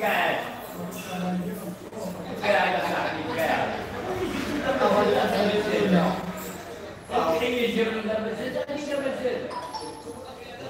قاعد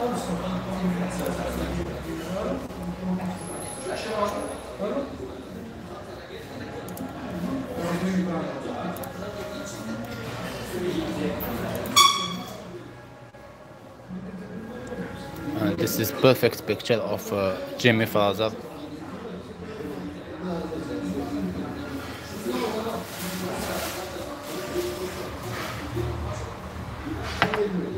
Uh, this is perfect picture of uh, Jimmy Frazar. Thank